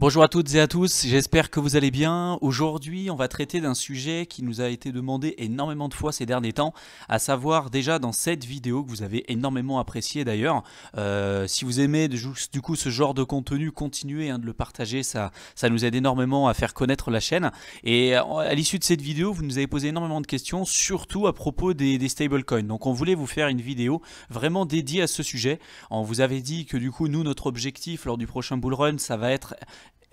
Bonjour à toutes et à tous, j'espère que vous allez bien. Aujourd'hui, on va traiter d'un sujet qui nous a été demandé énormément de fois ces derniers temps, à savoir déjà dans cette vidéo que vous avez énormément apprécié d'ailleurs. Euh, si vous aimez du coup ce genre de contenu, continuez hein, de le partager, ça, ça nous aide énormément à faire connaître la chaîne. Et à l'issue de cette vidéo, vous nous avez posé énormément de questions, surtout à propos des, des stablecoins. Donc on voulait vous faire une vidéo vraiment dédiée à ce sujet. On vous avait dit que du coup, nous, notre objectif lors du prochain bull run, ça va être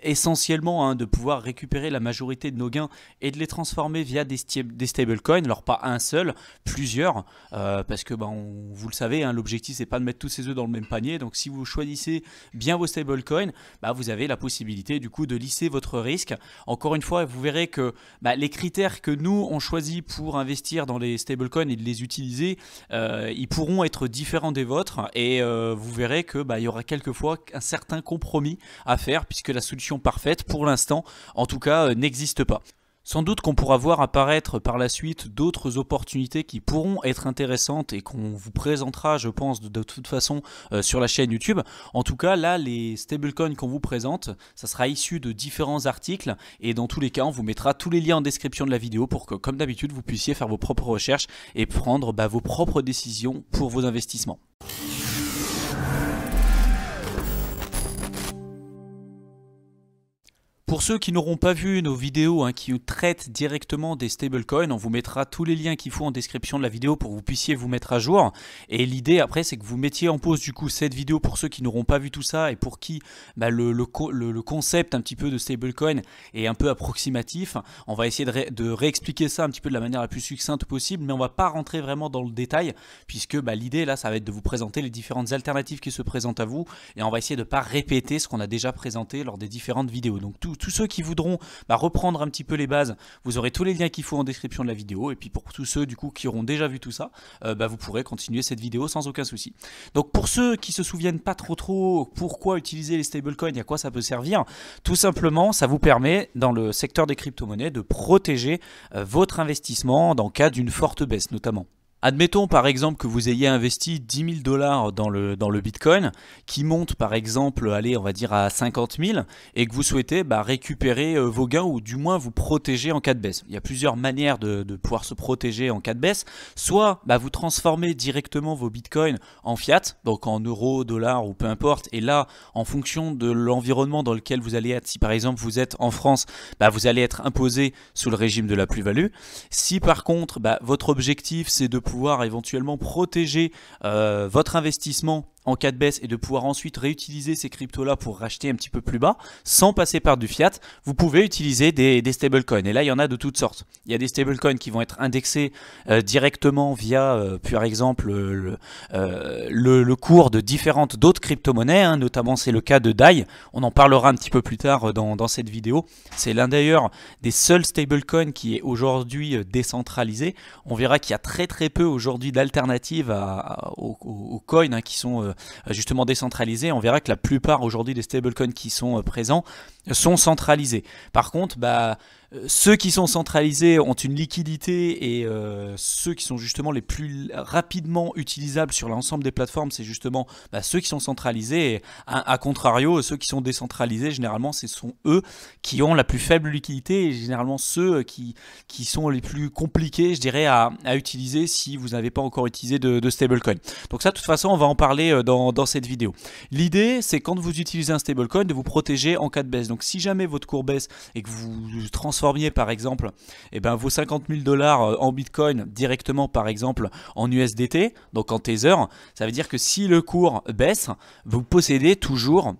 essentiellement hein, de pouvoir récupérer la majorité de nos gains et de les transformer via des, des stablecoins, alors pas un seul, plusieurs, euh, parce que ben, vous le savez, hein, l'objectif c'est pas de mettre tous ces œufs dans le même panier, donc si vous choisissez bien vos stablecoins, bah, vous avez la possibilité du coup de lisser votre risque. Encore une fois, vous verrez que bah, les critères que nous on choisit pour investir dans les stablecoins et de les utiliser, euh, ils pourront être différents des vôtres. Et euh, vous verrez que bah, il y aura quelquefois un certain compromis à faire puisque la solution parfaite, pour l'instant, en tout cas, euh, n'existe pas. Sans doute qu'on pourra voir apparaître par la suite d'autres opportunités qui pourront être intéressantes et qu'on vous présentera, je pense, de, toute façon euh, sur la chaîne YouTube. En tout cas, là, les stablecoins qu'on vous présente, ça sera issu de différents articles et dans tous les cas, on vous mettra tous les liens en description de la vidéo pour que, comme d'habitude, vous puissiez faire vos propres recherches et prendre bah, vos propres décisions pour vos investissements. Pour ceux qui n'auront pas vu nos vidéos hein, qui traitent directement des stablecoins, on vous mettra tous les liens qu'il faut en description de la vidéo pour que vous puissiez vous mettre à jour. Et l'idée après c'est que vous mettiez en pause du coup cette vidéo pour ceux qui n'auront pas vu tout ça et pour qui bah, le, concept un petit peu de stablecoin est un peu approximatif. On va essayer de, réexpliquer ça un petit peu de la manière la plus succincte possible, mais on va pas rentrer vraiment dans le détail puisque bah, l'idée là ça va être de vous présenter les différentes alternatives qui se présentent à vous et on va essayer de ne pas répéter ce qu'on a déjà présenté lors des différentes vidéos. Donc tout tous ceux qui voudront bah, reprendre un petit peu les bases, vous aurez tous les liens qu'il faut en description de la vidéo. Et puis pour tous ceux du coup qui auront déjà vu tout ça, euh, bah, vous pourrez continuer cette vidéo sans aucun souci. Donc pour ceux qui se souviennent pas trop trop pourquoi utiliser les stablecoins et à quoi ça peut servir, tout simplement ça vous permet dans le secteur des crypto-monnaies de protéger euh, votre investissement dans le cas d'une forte baisse notamment. Admettons par exemple que vous ayez investi 10 000 dollars dans le, dans le Bitcoin, qui monte par exemple, on va dire à 50 000, et que vous souhaitez bah, récupérer euh, vos gains ou du moins vous protéger en cas de baisse. Il y a plusieurs manières de, pouvoir se protéger en cas de baisse. Soit bah, vous transformez directement vos Bitcoins en fiat, donc en euros, dollars ou peu importe, et là, en fonction de l'environnement dans lequel vous allez être, si par exemple vous êtes en France, bah, vous allez être imposé sous le régime de la plus-value. Si par contre, votre objectif c'est de pouvoir pouvoir éventuellement protéger euh, votre investissement en cas de baisse et de pouvoir ensuite réutiliser ces cryptos-là pour racheter un petit peu plus bas, sans passer par du fiat, vous pouvez utiliser des, stablecoins. Et là, il y en a de toutes sortes. Il y a des stablecoins qui vont être indexés euh, directement via, euh, par exemple, le, euh, le, cours de différentes d'autres crypto-monnaies, hein. notamment c'est le cas de DAI. On en parlera un petit peu plus tard dans, cette vidéo. C'est l'un d'ailleurs des seuls stablecoins qui est aujourd'hui décentralisé. On verra qu'il y a très très peu aujourd'hui d'alternatives aux, coins hein, qui sont justement décentralisé, on verra que la plupart aujourd'hui des stablecoins qui sont euh, présents sont centralisés. Par contre, bah, euh, ceux qui sont centralisés ont une liquidité et euh, ceux qui sont justement les plus rapidement utilisables sur l'ensemble des plateformes, c'est justement bah, ceux qui sont centralisés. Et à, contrario, ceux qui sont décentralisés, généralement, ce sont eux qui ont la plus faible liquidité et généralement ceux qui, qui sont les plus compliqués, je dirais, à, utiliser si vous n'avez pas encore utilisé de, stablecoin. Donc ça, de toute façon, on va en parler euh, dans, dans cette vidéo. L'idée, c'est quand vous utilisez un stablecoin, de vous protéger en cas de baisse. Donc si jamais votre cours baisse et que vous transformez par exemple et eh ben, vos 50 000 dollars euh, en Bitcoin directement par exemple en USDT, donc en Tether, ça veut dire que si le cours baisse, vous possédez toujours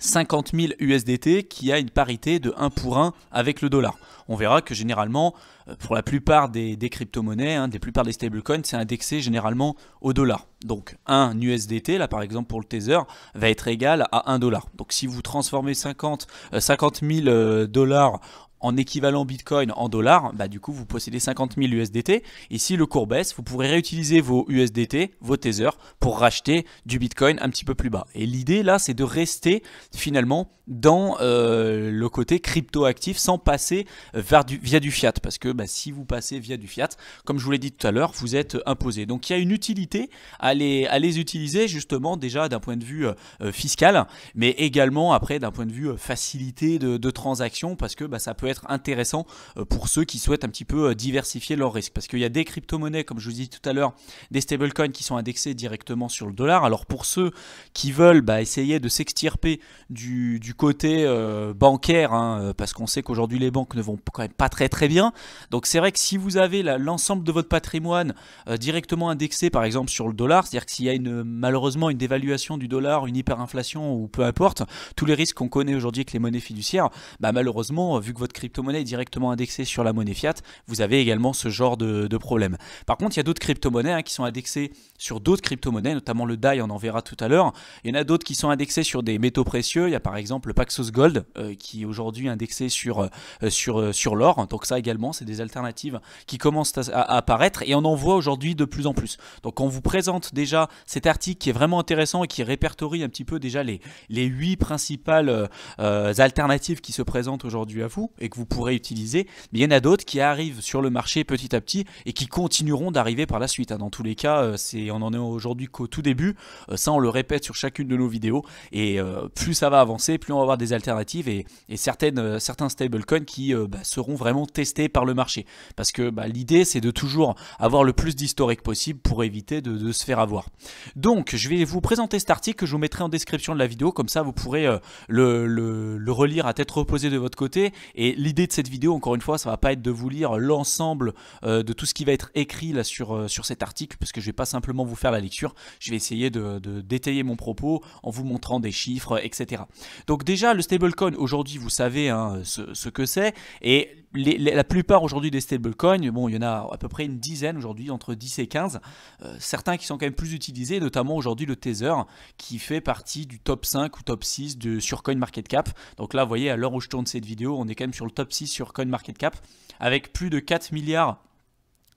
50 000 USDT qui a une parité de 1 pour 1 avec le dollar. On verra que généralement, euh, pour la plupart des, crypto-monnaies, hein, des plupart des stablecoins, c'est indexé généralement au dollar. Donc un USDT, là par exemple pour le Tether, va être égal à 1 dollar. Donc si vous transformez 50, 50 000 dollars en équivalent Bitcoin en dollars, bah, du coup vous possédez 50 000 USDT. Et si le cours baisse, vous pourrez réutiliser vos USDT, vos Tether, pour racheter du Bitcoin un petit peu plus bas. Et l'idée là, c'est de rester finalement dans euh, le côté crypto-actif sans passer vers du, via du fiat. Parce que bah, si vous passez via du fiat, comme je vous l'ai dit tout à l'heure, vous êtes imposé. Donc il y a une utilité à les, utiliser justement déjà d'un point de vue euh, fiscal, mais également après d'un point de vue euh, facilité de, de transaction, parce que bah, ça peut être intéressant euh, pour ceux qui souhaitent un petit peu euh, diversifier leurs risques. Parce qu'il y a des crypto-monnaies, comme je vous dis tout à l'heure, des stablecoins qui sont indexés directement sur le dollar. Alors pour ceux qui veulent bah, essayer de s'extirper du, côté euh, bancaire, hein, parce qu'on sait qu'aujourd'hui les banques ne vont quand même pas très très bien. Donc c'est vrai que si vous avez l'ensemble de votre patrimoine directement indexé par exemple sur le dollar, c'est-à-dire que s'il y a une, malheureusement une dévaluation du dollar, une hyperinflation ou peu importe, tous les risques qu'on connaît aujourd'hui avec les monnaies fiduciaires, bah, malheureusement, vu que votre crypto-monnaie est directement indexée sur la monnaie fiat, vous avez également ce genre de, problème. Par contre, il y a d'autres crypto-monnaies hein, qui sont indexées sur d'autres crypto-monnaies, notamment le DAI, on en verra tout à l'heure. Il y en a d'autres qui sont indexées sur des métaux précieux. Il y a par exemple le Paxos Gold euh, qui est aujourd'hui indexé sur, euh, sur, euh, sur l'or. Donc ça également, c'est des alternatives qui commencent à, apparaître et on en voit aujourd'hui de plus en plus. Donc on vous présente déjà cet article qui est vraiment intéressant et qui répertorie un petit peu déjà les, les 8 principales alternatives qui se présentent aujourd'hui à vous que vous pourrez utiliser. Mais il y en a d'autres qui arrivent sur le marché petit à petit et qui continueront d'arriver par la suite. Hein. Dans tous les cas, euh, c'est, on en est aujourd'hui qu'au tout début. Euh, ça, on le répète sur chacune de nos vidéos. Et euh, plus ça va avancer, plus on va avoir des alternatives et, certaines, certains stablecoins qui bah, seront vraiment testés par le marché. Parce que bah, l'idée, c'est de toujours avoir le plus d'historique possible pour éviter de, se faire avoir. Donc, je vais vous présenter cet article que je vous mettrai en description de la vidéo. Comme ça, vous pourrez le, relire à tête reposée de votre côté et l'idée de cette vidéo, encore une fois, ça va pas être de vous lire l'ensemble euh, de tout ce qui va être écrit là sur, euh, sur cet article, parce que je vais pas simplement vous faire la lecture, je vais essayer de, détailler mon propos en vous montrant des chiffres, etc. Donc déjà, le stablecoin, aujourd'hui, vous savez hein, ce, que c'est, et la plupart aujourd'hui des stablecoins, bon, il y en a à peu près une dizaine aujourd'hui, entre 10 et 15. Euh, certains qui sont quand même plus utilisés, notamment aujourd'hui le Tether, qui fait partie du top 5 ou top 6 de, sur CoinMarketCap. Donc là, vous voyez, à l'heure où je tourne cette vidéo, on est quand même sur le top 6 sur CoinMarketCap, avec plus de 4 milliards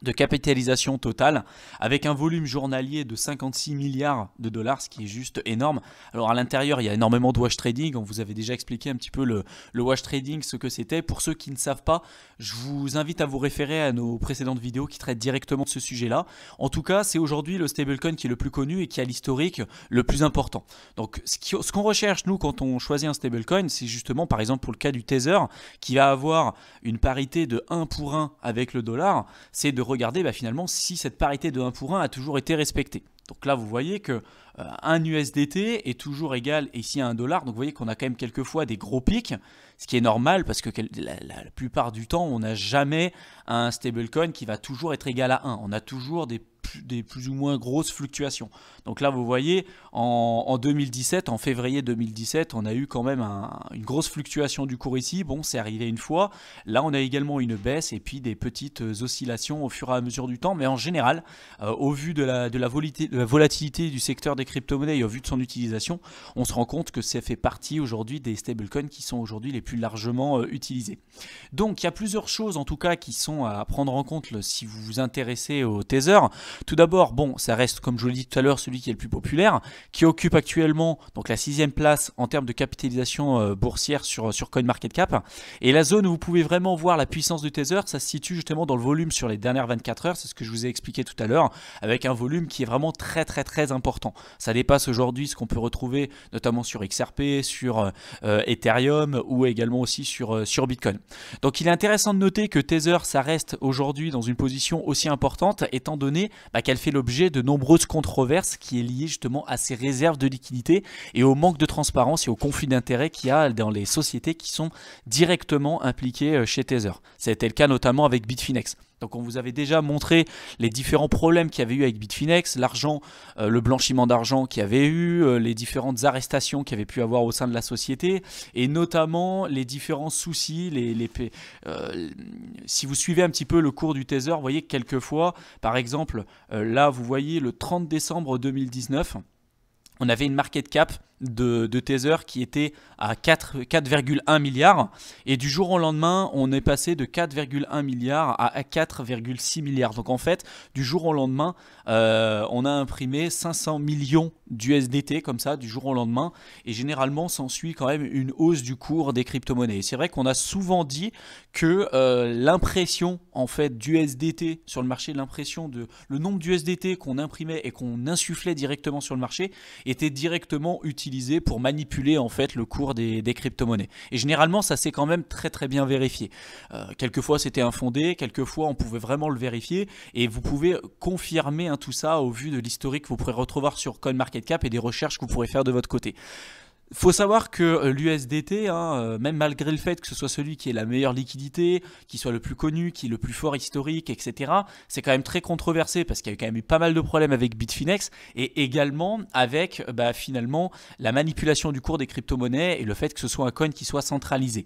de capitalisation totale, avec un volume journalier de 56 milliards de dollars, ce qui est juste énorme. Alors à l'intérieur, il y a énormément de wash trading, on vous avait déjà expliqué un petit peu le, le wash trading, ce que c'était. Pour ceux qui ne savent pas, je vous invite à vous référer à nos précédentes vidéos qui traitent directement de ce sujet-là. En tout cas, c'est aujourd'hui le stablecoin qui est le plus connu et qui a l'historique le plus important. Donc ce qu'on recherche, nous, quand on choisit un stablecoin, c'est justement, par exemple, pour le cas du Tether, qui va avoir une parité de 1 pour 1 avec le dollar, c'est de regarder bah, finalement si cette parité de 1 pour 1 a toujours été respectée. Donc là, vous voyez que euh, un USDT est toujours égal ici à un dollar. Donc vous voyez qu'on a quand même quelquefois des gros pics, ce qui est normal parce que la, la plupart du temps, on n'a jamais un stablecoin qui va toujours être égal à 1. On a toujours des des plus ou moins grosses fluctuations. Donc là, vous voyez, en, 2017, en février 2017, on a eu quand même une grosse fluctuation du cours ici. Bon, c'est arrivé une fois. Là, on a également une baisse et puis des petites oscillations au fur et à mesure du temps. Mais en général, euh, au vu de la, de, la volatilité, du secteur des crypto-monnaies et au vu de son utilisation, on se rend compte que ça fait partie aujourd'hui des stablecoins qui sont aujourd'hui les plus largement euh, utilisés. Donc, il y a plusieurs choses en tout cas qui sont à prendre en compte si vous vous intéressez au Tether. Tout d'abord, bon, ça reste, comme je vous l'ai dit tout à l'heure, celui qui est le plus populaire, qui occupe actuellement donc la sixième place en termes de capitalisation euh, boursière sur, sur CoinMarketCap. Et la zone où vous pouvez vraiment voir la puissance du Tether, ça se situe justement dans le volume sur les dernières 24 heures, c'est ce que je vous ai expliqué tout à l'heure, avec un volume qui est vraiment très très très important. Ça dépasse aujourd'hui ce qu'on peut retrouver notamment sur XRP, sur euh, Ethereum ou également aussi sur, euh, sur Bitcoin. Donc il est intéressant de noter que Tether, ça reste aujourd'hui dans une position aussi importante, étant donné bah, qu'elle fait l'objet de nombreuses controverses qui est liée justement à ses réserves de liquidité et au manque de transparence et au conflit d'intérêts qu'il y a dans les sociétés qui sont directement impliquées euh, chez Tether. C'était le cas notamment avec Bitfinex. Donc on vous avait déjà montré les différents problèmes qu'il y avait eu avec Bitfinex, l'argent, euh, le blanchiment d'argent qu'il y avait eu, euh, les différentes arrestations qu'il y avait pu avoir au sein de la société, et notamment les différents soucis. Euh, si vous suivez un petit peu le cours du Tether, vous voyez que quelquefois, par exemple, là vous voyez le 30 décembre 2019, on avait une market cap de, de qui était à 4,1 milliards. Et du jour au lendemain, on est passé de 4,1 milliards à 4,6 milliards. Donc en fait, du jour au lendemain, euh, on a imprimé 500 millions d'USDT comme ça, du jour au lendemain. Et généralement, s'ensuit quand même une hausse du cours des crypto-monnaies. c'est vrai qu'on a souvent dit que euh, l'impression en fait d'USDT sur le marché, l'impression de le nombre d'USDT qu'on imprimait et qu'on insufflait directement sur le marché était directement utilisé pour manipuler en fait le cours des, crypto-monnaies. Et généralement, ça s'est quand même très très bien vérifié. Euh, quelquefois, c'était infondé, quelquefois, on pouvait vraiment le vérifier et vous pouvez confirmer tout ça au vu de l'historique que vous pourrez retrouver sur CoinMarketCap et des recherches que vous pourrez faire de votre côté faut savoir que euh, l'USDT, hein, euh, même malgré le fait que ce soit celui qui ait la meilleure liquidité, qui soit le plus connu, qui est le plus fort historique, etc., c'est quand même très controversé parce qu'il y a quand même eu pas mal de problèmes avec Bitfinex et également avec bah, finalement la manipulation du cours des crypto-monnaies et le fait que ce soit un coin qui soit centralisé.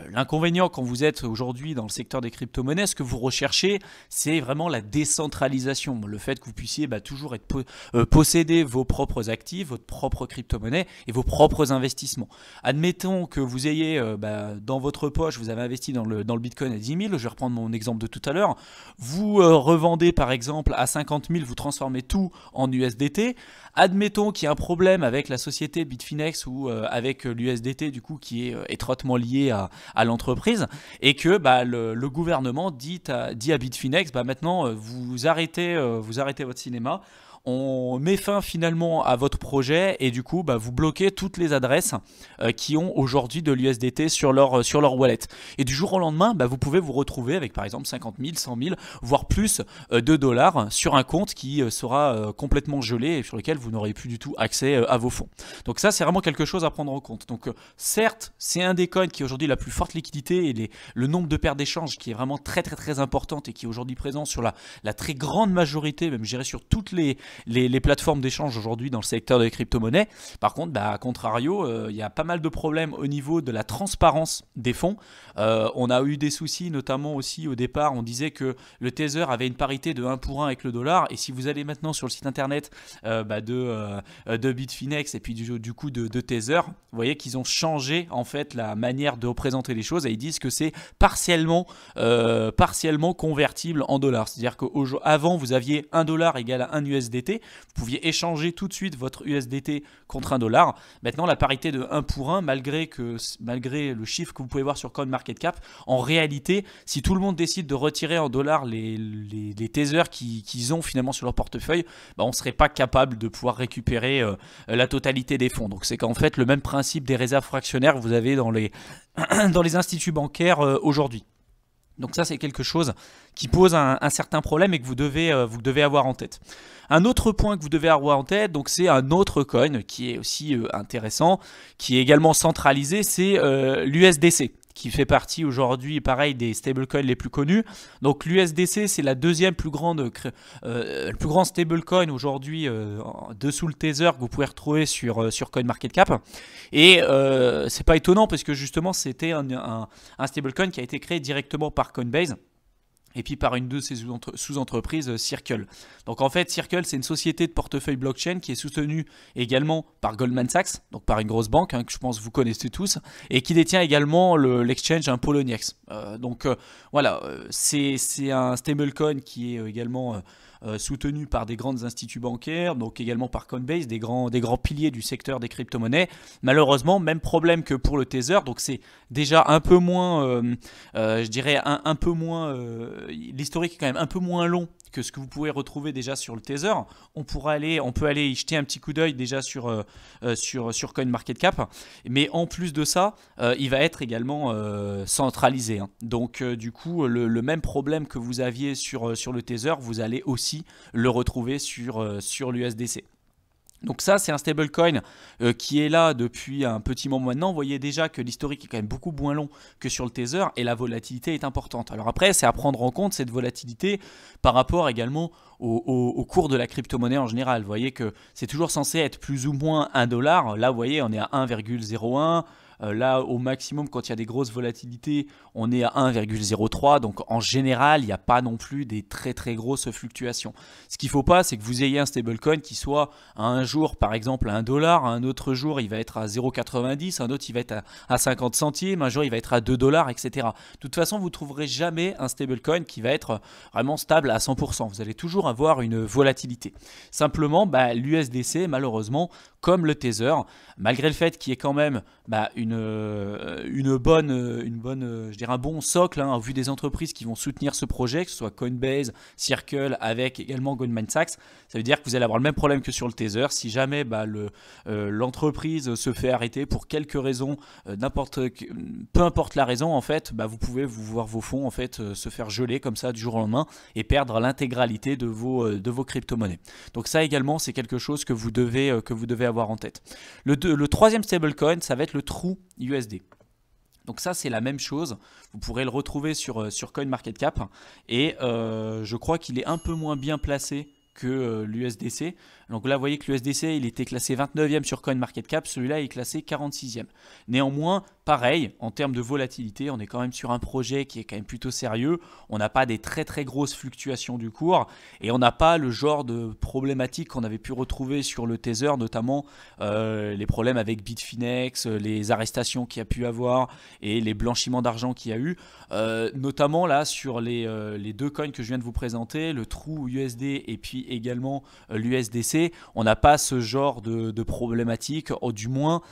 Euh, l'inconvénient quand vous êtes aujourd'hui dans le secteur des crypto-monnaies, ce que vous recherchez, c'est vraiment la décentralisation, le fait que vous puissiez bah, toujours être posséder vos propres actifs, votre propre crypto-monnaie et vos propres investissements. Admettons que vous ayez euh, bah, dans votre poche, vous avez investi dans le, Bitcoin à 10 000, je vais reprendre mon exemple de tout à l'heure, vous euh, revendez par exemple à 50 000, vous transformez tout en USDT, admettons qu'il y a un problème avec la société Bitfinex ou euh, avec l'USDT du coup qui est étroitement lié à, à l'entreprise et que bah, le, gouvernement dit à, dit à Bitfinex bah, maintenant vous arrêtez, vous arrêtez votre cinéma on met fin finalement à votre projet et du coup bah, vous bloquez toutes les adresses euh, qui ont aujourd'hui de l'USDT sur leur, euh, sur leur wallet. Et du jour au lendemain, bah, vous pouvez vous retrouver avec par exemple 50 000, 100 000, voire plus euh, de dollars sur un compte qui sera complètement gelé et sur lequel vous n'aurez plus du tout accès à vos fonds. Donc ça c'est vraiment quelque chose à prendre en compte. Donc certes c'est un des coins qui est aujourd'hui la plus forte liquidité et le nombre de paires d'échanges qui est vraiment très très très importante et qui est aujourd'hui présent sur la, la très grande majorité, même je dirais sur toutes les, les, plateformes d'échange aujourd'hui dans le secteur des crypto-monnaies. Par contre, bah, à contrario, euh, il y a pas mal de problèmes au niveau de la transparence des fonds. Euh, on a eu des soucis, notamment aussi au départ, on disait que le Tether avait une parité de 1 pour 1 avec le dollar. Et si vous allez maintenant sur le site internet euh, bah, de, de Bitfinex et puis du, coup de, de Tether, vous voyez qu'ils ont changé en fait la manière de représenter les choses et ils disent que c'est partiellement, partiellement convertible en dollars. C'est-à-dire qu'avant vous aviez 1 dollar égal à 1 Vous pouviez échanger tout de suite votre USDT contre un dollar. Maintenant, la parité de 1 pour 1, malgré, que, malgré le chiffre que vous pouvez voir sur CoinMarketCap, en réalité, si tout le monde décide de retirer en dollars les, les, qu'ils ont finalement sur leur portefeuille, bah, on ne serait pas capable de pouvoir récupérer euh, la totalité des fonds. Donc c'est qu'en fait le même principe des réserves fractionnaires que vous avez dans les, dans les instituts bancaires euh, aujourd'hui. Donc ça, c'est quelque chose qui pose un, certain problème et que vous devez, euh, vous devez avoir en tête. Un autre point que vous devez avoir en tête, donc c'est un autre coin qui est aussi euh, intéressant, qui est également centralisé, c'est euh, l'USDC qui fait partie aujourd'hui, pareil, des stablecoins les plus connus. Donc l'USDC, c'est la deuxième plus grande, euh, plus grand stablecoin aujourd'hui euh, dessous le Tether que vous pouvez retrouver sur, euh, CoinMarketCap. Et c'est pas étonnant parce que justement, c'était un stablecoin qui a été créé directement par Coinbase et puis par une de ses sous-entreprises, euh, Circle. Donc en fait, Circle, c'est une société de portefeuille blockchain qui est soutenue également par Goldman Sachs, donc par une grosse banque hein, que je pense vous connaissez tous, et qui détient également l'exchange un Poloniex. Euh, donc euh, voilà, c'est un stablecoin qui est également soutenu par des grandes instituts bancaires, donc également par Coinbase, des grands, des grands piliers du secteur des crypto-monnaies. Malheureusement, même problème que pour le Tether, donc c'est déjà un peu moins, euh, euh, je dirais un, un peu moins, l'historique est quand même un peu moins long que ce que vous pouvez retrouver déjà sur le Tether. On, pourra aller, on peut aller y jeter un petit coup d'œil déjà sur, euh, euh, sur, CoinMarketCap. Mais en plus de ça, euh, il va être également centralisé. Hein. Donc du coup, le, même problème que vous aviez sur, sur le Tether, vous allez aussi le retrouver sur, sur l'USDC. Donc ça, c'est un stablecoin euh, qui est là depuis un petit moment maintenant. Vous voyez déjà que l'historique est quand même beaucoup moins long que sur le Tether et la volatilité est importante. Alors après, c'est à prendre en compte cette volatilité par rapport également au, cours de la crypto-monnaie en général. Vous voyez que c'est toujours censé être plus ou moins 1 dollar. Là, vous voyez, on est à 1,01. Là, au maximum, quand il y a des grosses volatilités, on est à 1,03. Donc en général, il n'y a pas non plus des très très grosses fluctuations. Ce qu'il ne faut pas, c'est que vous ayez un stablecoin qui soit un jour, par exemple, à 1 dollar, un autre jour, il va être à 0,90, un autre, il va être à, 50 centimes, un jour, il va être à 2 dollars, etc. De toute façon, vous ne trouverez jamais un stablecoin qui va être vraiment stable à 100%. Vous allez toujours avoir une volatilité. Simplement, bah, l'USDC, malheureusement, comme le Tether, malgré le fait qu'il y ait quand même bah, une, euh, une bonne, une bonne, euh, je dirais un bon socle, hein, vu des entreprises qui vont soutenir ce projet, que ce soit Coinbase, Circle, avec également Goldman Sachs, ça veut dire que vous allez avoir le même problème que sur le Tether. Si jamais bah, euh, l'entreprise se fait arrêter pour quelques raisons, n'importe, peu importe la raison, en fait, bah, vous pouvez vous voir vos fonds en fait se faire geler comme ça du jour au lendemain et perdre l'intégralité de vos, vos crypto-monnaies. Donc ça également, c'est quelque chose que vous devez, que vous devez avoir en tête. Le, troisième stablecoin, ça va être le True USD. Donc ça, c'est la même chose. Vous pourrez le retrouver sur, euh, sur CoinMarketCap. Et euh, je crois qu'il est un peu moins bien placé que euh, l'USDC. Donc là, vous voyez que l'USDC, il était classé 29e sur CoinMarketCap. Celui-là est classé 46e. Néanmoins, pareil, en termes de volatilité, on est quand même sur un projet qui est quand même plutôt sérieux. On n'a pas des très très grosses fluctuations du cours et on n'a pas le genre de problématiques qu'on avait pu retrouver sur le Tether, notamment euh, les problèmes avec Bitfinex, les arrestations qu'il y a pu avoir et les blanchiments d'argent qu'il y a eu. Euh, notamment là sur les, euh, les, deux coins que je viens de vous présenter, le True USD et puis également l'USDC, on n'a pas ce genre de, de problématique, ou du moins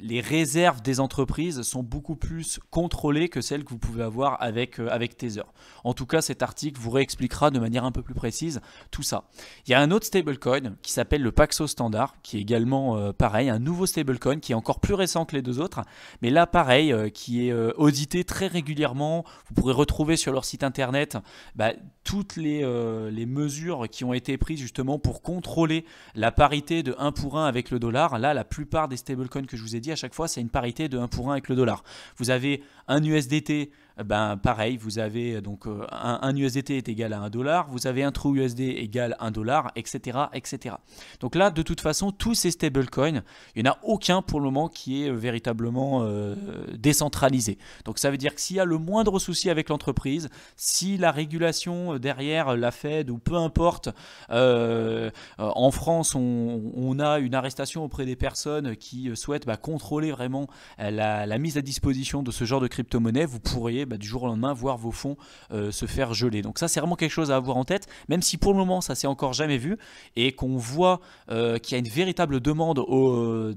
les réserves des entreprises sont beaucoup plus contrôlées que celles que vous pouvez avoir avec, euh, avec Tether. En tout cas, cet article vous réexpliquera de manière un peu plus précise tout ça. Il y a un autre stablecoin qui s'appelle le Paxos Standard, qui est également euh, pareil, un nouveau stablecoin qui est encore plus récent que les deux autres, mais là pareil, euh, qui est audité très régulièrement. Vous pourrez retrouver sur leur site internet bah, toutes les, les mesures qui ont été prises justement pour contrôler la parité de 1 pour 1 avec le dollar. Là, la plupart des stablecoins que je vous ai dit à chaque fois, c'est une parité de 1 pour 1 avec le dollar. Vous avez un USDT ben pareil, vous avez donc euh, un, USDT est égal à 1 dollar, vous avez un True USD égal à 1 dollar, etc., etc. Donc là, de toute façon, tous ces stablecoins, il n'y en a aucun pour le moment qui est euh, véritablement euh, décentralisé. Donc ça veut dire que s'il y a le moindre souci avec l'entreprise, si la régulation derrière la Fed ou peu importe, en France, on, a une arrestation auprès des personnes qui souhaitent bah, contrôler vraiment la, la mise à disposition de ce genre de crypto-monnaie, vous pourriez bah, du jour au lendemain voir vos fonds euh, se faire geler. Donc ça c'est vraiment quelque chose à avoir en tête, même si pour le moment ça s'est encore jamais vu et qu'on voit euh, qu'il y a une véritable demande au,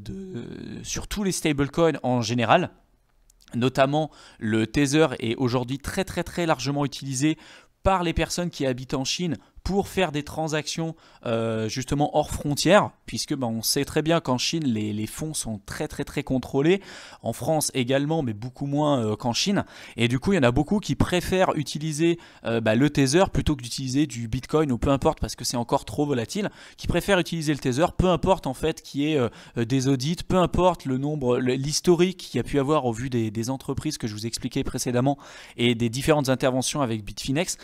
sur tous les stablecoins en général. Notamment le Tether est aujourd'hui très très très largement utilisé par les personnes qui habitent en Chine pour faire des transactions euh, justement hors frontières, puisque ben, on sait très bien qu'en Chine, les, fonds sont très très très contrôlés, en France également, mais beaucoup moins euh, qu'en Chine. Et du coup, il y en a beaucoup qui préfèrent utiliser euh, bah, le Tether plutôt que d'utiliser du Bitcoin ou peu importe, parce que c'est encore trop volatile, qui préfèrent utiliser le Tether, peu importe en fait qui est des audits, peu importe le nombre, l'historique qu'il y a pu avoir au vu des, entreprises que je vous expliquais précédemment et des différentes interventions avec Bitfinex.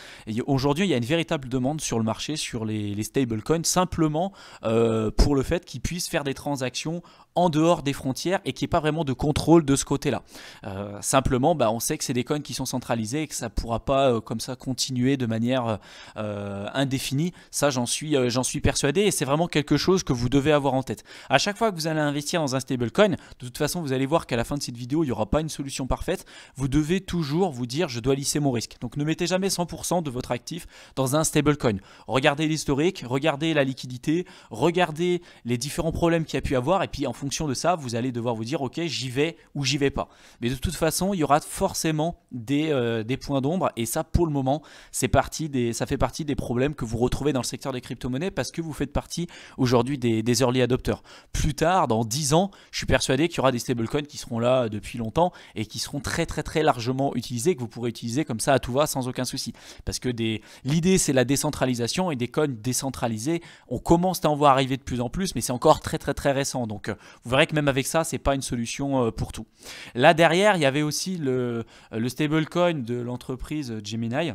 Aujourd'hui, il y a une véritable demande sur le marché sur les, stablecoins simplement euh, pour le fait qu'ils puissent faire des transactions en dehors des frontières et qu'il n'y ait pas vraiment de contrôle de ce côté-là. Euh, simplement, bah, on sait que c'est des coins qui sont centralisés et que ça ne pourra pas euh, comme ça continuer de manière euh, indéfinie. Ça, j'en suis, persuadé et c'est vraiment quelque chose que vous devez avoir en tête. À chaque fois que vous allez investir dans un stablecoin, de toute façon, vous allez voir qu'à la fin de cette vidéo, il n'y aura pas une solution parfaite. Vous devez toujours vous dire, je dois lisser mon risque. Donc ne mettez jamais 100% de votre actif dans un stablecoin. Regardez l'historique, regardez la liquidité, regardez les différents problèmes qu'il y a pu avoir et puis en fonction de ça, vous allez devoir vous dire ok, j'y vais ou j'y vais pas. Mais de toute façon, il y aura forcément des, euh, des points d'ombre et ça, pour le moment, c'est parti des, ça fait partie des problèmes que vous retrouvez dans le secteur des crypto-monnaies parce que vous faites partie aujourd'hui des, des, early adopters. Plus tard, dans 10 ans, je suis persuadé qu'il y aura des stablecoins qui seront là depuis longtemps et qui seront très très très largement utilisés, que vous pourrez utiliser comme ça à tout va sans aucun souci. Parce que l'idée, c'est la décentralisation et des coins décentralisés, on commence à en voir arriver de plus en plus, mais c'est encore très très très récent. Donc euh, vous verrez que même avec ça, c'est pas une solution euh, pour tout. Là derrière, il y avait aussi le, le stablecoin de l'entreprise Gemini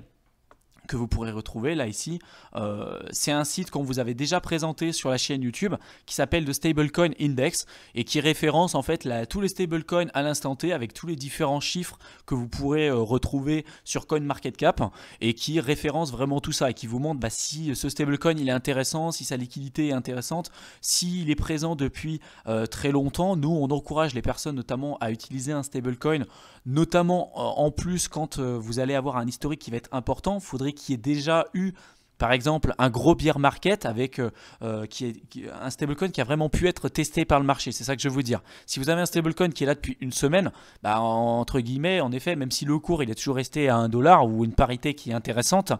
que vous pourrez retrouver là ici. Euh, c'est un site qu'on vous avait déjà présenté sur la chaîne YouTube qui s'appelle The Stablecoin Index et qui référence en fait tous les stablecoins à l'instant T avec tous les différents chiffres que vous pourrez euh, retrouver sur CoinMarketCap et qui référence vraiment tout ça et qui vous montre bah, si ce stablecoin il est intéressant, si sa liquidité est intéressante, s'il est présent depuis euh, très longtemps. Nous on encourage les personnes notamment à utiliser un stablecoin, notamment en plus quand vous allez avoir un historique qui va être important. Faudrait qui ait déjà eu par exemple un gros beer market avec euh, euh, qui est un stablecoin qui a vraiment pu être testé par le marché. C'est ça que je veux dire. Si vous avez un stablecoin qui est là depuis une semaine, bah, entre guillemets, en effet, même si le cours il est toujours resté à un dollar ou une parité qui est intéressante,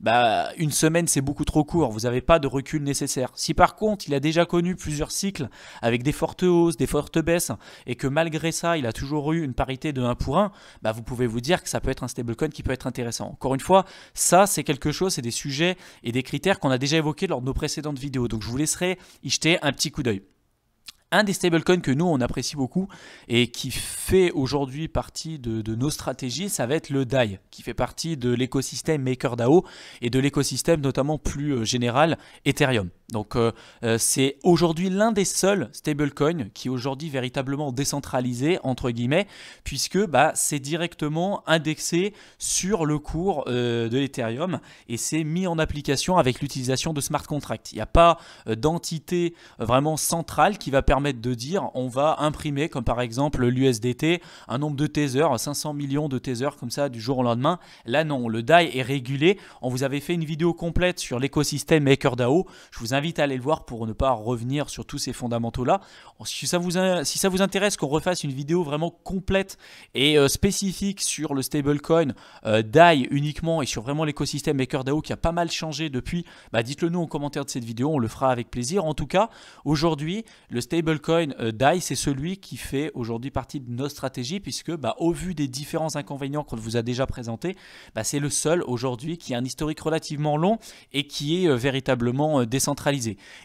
bah, une semaine c'est beaucoup trop court. Vous n'avez pas de recul nécessaire. Si par contre il a déjà connu plusieurs cycles avec des fortes hausses, des fortes baisses et que malgré ça il a toujours eu une parité de 1 pour 1, bah, vous pouvez vous dire que ça peut être un stablecoin qui peut être intéressant. Encore une fois, ça c'est quelque chose, c'est des sujets et des critères qu'on a déjà évoqués lors de nos précédentes vidéos. Donc je vous laisserai y jeter un petit coup d'œil. Un des stablecoins que nous on apprécie beaucoup et qui fait aujourd'hui partie de, nos stratégies, ça va être le DAI, qui fait partie de l'écosystème MakerDAO et de l'écosystème notamment plus euh, général Ethereum. Donc euh, euh, c'est aujourd'hui l'un des seuls stablecoins qui est aujourd'hui véritablement décentralisé entre guillemets puisque bah, c'est directement indexé sur le cours de l'Ethereum et c'est mis en application avec l'utilisation de smart contracts. Il n'y a pas d'entité vraiment centrale qui va permettre de dire on va imprimer, comme par exemple l'USDT, un nombre de Tethers, 500 millions de Tethers comme ça du jour au lendemain. Là non, le DAI est régulé. On vous avait fait une vidéo complète sur l'écosystème MakerDAO. Je vous à aller le voir pour ne pas revenir sur tous ces fondamentaux-là. Si ça vous, si ça vous intéresse qu'on refasse une vidéo vraiment complète et euh, spécifique sur le stablecoin euh, DAI uniquement et sur vraiment l'écosystème MakerDAO qui a pas mal changé depuis, bah dites-le nous en commentaire de cette vidéo, on le fera avec plaisir. En tout cas, aujourd'hui, le stable stablecoin euh, DAI, c'est celui qui fait aujourd'hui partie de nos stratégies, puisque bah, au vu des différents inconvénients qu'on vous a déjà présentés, bah, c'est le seul aujourd'hui qui a un historique relativement long et qui est véritablement euh,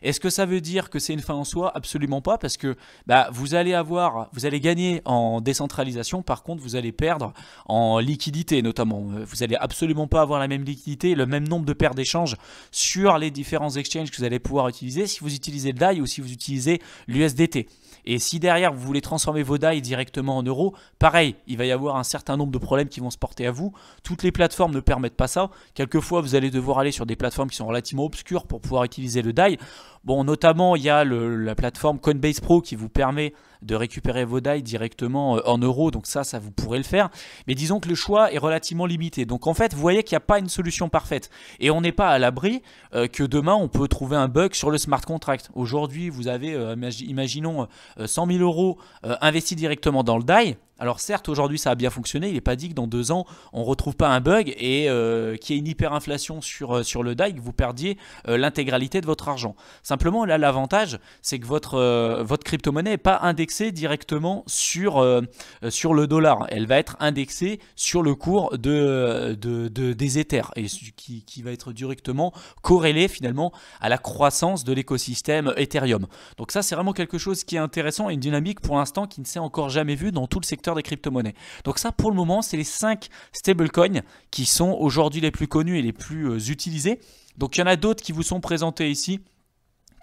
Est-ce que ça veut dire que c'est une fin en soi? Absolument pas, parce que bah, vous allez avoir, vous allez gagner en décentralisation, par contre vous allez perdre en liquidité notamment. Vous allez absolument pas avoir la même liquidité, le même nombre de paires d'échanges sur les différents exchanges que vous allez pouvoir utiliser si vous utilisez le DAI ou si vous utilisez l'USD d'été. Et si derrière vous voulez transformer vos DAI directement en euros, pareil, il va y avoir un certain nombre de problèmes qui vont se porter à vous. Toutes les plateformes ne permettent pas ça. Quelquefois, vous allez devoir aller sur des plateformes qui sont relativement obscures pour pouvoir utiliser le DAI. Bon, notamment, il y a la plateforme Coinbase Pro qui vous permet de récupérer vos DAI directement euh, en euros. Donc ça, vous pourrez le faire. Mais disons que le choix est relativement limité. Donc en fait, vous voyez qu'il n'y a pas une solution parfaite. Et on n'est pas à l'abri euh, que demain, on peut trouver un bug sur le smart contract. Aujourd'hui, vous avez, euh, imaginons, 100 000 euros investis directement dans le DAI. Alors certes, aujourd'hui ça a bien fonctionné, il n'est pas dit que dans deux ans on ne retrouve pas un bug et euh, qu'il y ait une hyperinflation sur, euh, le DAI, que vous perdiez euh, l'intégralité de votre argent. Simplement là l'avantage c'est que votre, crypto-monnaie n'est pas indexée directement sur, le dollar, elle va être indexée sur le cours de, de, des Ethers et qui, qui va être directement corrélé finalement à la croissance de l'écosystème Ethereum. Donc ça c'est vraiment quelque chose qui est intéressant et une dynamique pour l'instant qui ne s'est encore jamais vue dans tout le secteur des crypto-monnaies. Donc ça, pour le moment, c'est les 5 stablecoins qui sont aujourd'hui les plus connus et les plus euh, utilisés. Donc il y en a d'autres qui vous sont présentés ici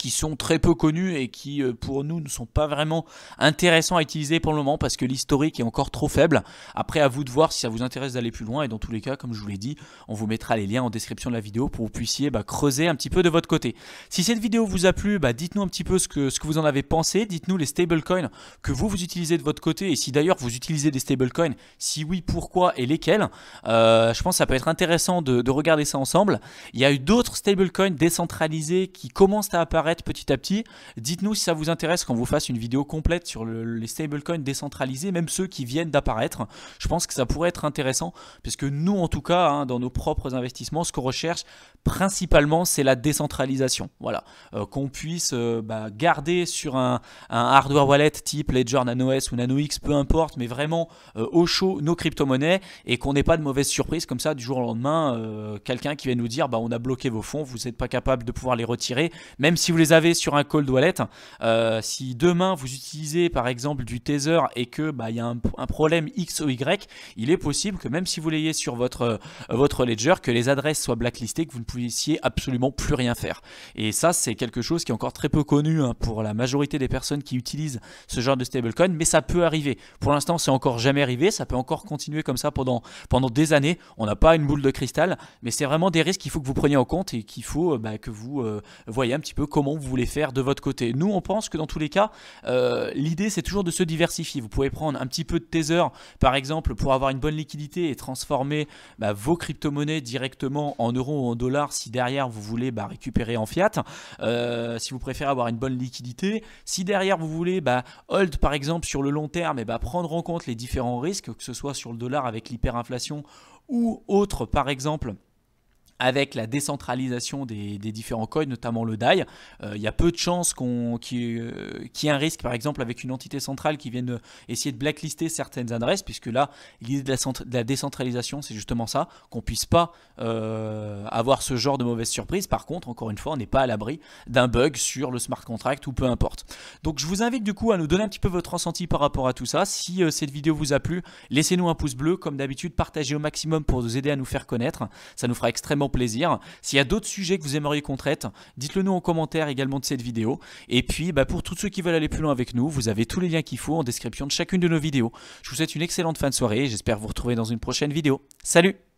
qui sont très peu connus et qui euh, pour nous ne sont pas vraiment intéressants à utiliser pour le moment parce que l'historique est encore trop faible. Après à vous de voir si ça vous intéresse d'aller plus loin et dans tous les cas comme je vous l'ai dit on vous mettra les liens en description de la vidéo pour que vous puissiez bah, creuser un petit peu de votre côté. Si cette vidéo vous a plu bah, dites-nous un petit peu ce que, vous en avez pensé, dites-nous les stablecoins que vous vous utilisez de votre côté et si d'ailleurs vous utilisez des stablecoins, si oui pourquoi et lesquels. Euh, je pense que ça peut être intéressant de regarder ça ensemble. Il y a eu d'autres stablecoins décentralisés qui commencent à apparaître petit à petit. Dites-nous si ça vous intéresse qu'on vous fasse une vidéo complète sur les stablecoins décentralisés, même ceux qui viennent d'apparaître. Je pense que ça pourrait être intéressant, puisque nous, en tout cas, hein, dans nos propres investissements, ce qu'on recherche principalement, c'est la décentralisation. Voilà, euh, qu'on puisse euh, bah, garder sur un, hardware wallet type Ledger Nano S ou Nano X, peu importe, mais vraiment euh, au chaud nos crypto-monnaies et qu'on n'ait pas de mauvaises surprises comme ça du jour au lendemain. quelqu'un qui va nous dire bah, on a bloqué vos fonds, vous n'êtes pas capable de pouvoir les retirer, même si vous les avez sur un cold wallet, euh, si demain vous utilisez par exemple du Tether et que bah, il y a un, problème X ou Y, il est possible que même si vous l'ayez sur votre, euh, votre ledger, que les adresses soient blacklistées, que vous ne puissiez absolument plus rien faire. Et ça, c'est quelque chose qui est encore très peu connu hein, pour la majorité des personnes qui utilisent ce genre de stablecoin, mais ça peut arriver. Pour l'instant, c'est encore jamais arrivé, ça peut encore continuer comme ça pendant, pendant des années. On n'a pas une boule de cristal, mais c'est vraiment des risques qu'il faut que vous preniez en compte et qu'il faut bah, que vous voyez un petit peu comment vous voulez faire de votre côté. Nous, on pense que dans tous les cas, euh, l'idée c'est toujours de se diversifier. Vous pouvez prendre un petit peu de Tether, par exemple, pour avoir une bonne liquidité et transformer bah, vos crypto-monnaies directement en euros ou en dollars si derrière vous voulez bah, récupérer en fiat. Euh, si vous préférez avoir une bonne liquidité. Si derrière vous voulez hold par exemple sur le long terme, et prendre en compte les différents risques, que ce soit sur le dollar avec l'hyperinflation ou autre par exemple avec la décentralisation des, différents coins, notamment le DAI, euh, il y a peu de chances qu'on, qu'il, y ait un risque, par exemple, avec une entité centrale qui vienne essayer de blacklister certaines adresses, puisque là, l'idée de la, décentralisation, c'est justement ça, qu'on puisse pas euh, avoir ce genre de mauvaise surprise. Par contre, encore une fois, on n'est pas à l'abri d'un bug sur le smart contract ou peu importe. Donc, je vous invite du coup à nous donner un petit peu votre ressenti par rapport à tout ça. Si euh, cette vidéo vous a plu, laissez-nous un pouce bleu, comme d'habitude, partagez au maximum pour nous aider à nous faire connaître. Ça nous fera extrêmement plaisir. S'il y a d'autres sujets que vous aimeriez qu'on traite, dites-le nous en commentaire également de cette vidéo. Et puis, bah, pour tous ceux qui veulent aller plus loin avec nous, vous avez tous les liens qu'il faut en description de chacune de nos vidéos. Je vous souhaite une excellente fin de soirée et j'espère vous retrouver dans une prochaine vidéo. Salut